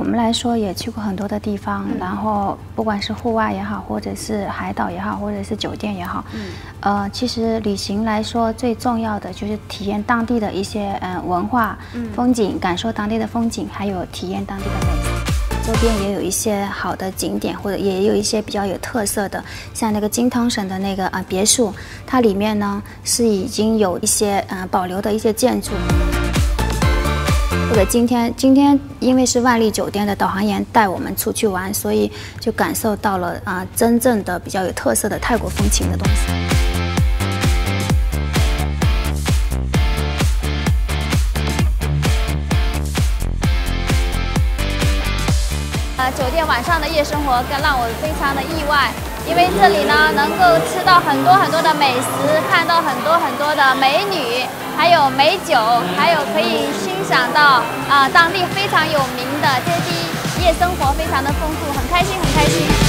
们来说也去过很多的地方，然后不管是户外也好，或者是海岛也好，或者是酒店也好，嗯，呃，其实旅行来说最重要的就是体验当地的一些呃文化、风景，感受当地的风景，还有体验当地的美。周边也有一些好的景点，或者也有一些比较有特色的，像那个金汤省的那个啊别墅，它里面呢是已经有一些呃保留的一些建筑。今天今天因为是万丽酒店的导航员带我们出去玩，所以就感受到了啊真正的比较有特色的泰国风情的东西。呃，酒店晚上的夜生活更让我非常的意外，因为这里呢能够吃到很多很多的美食，看到很多很多的美女，还有美酒，还有可以欣赏到啊当地非常有名的这些夜生活，非常的丰富，很开心，很开心。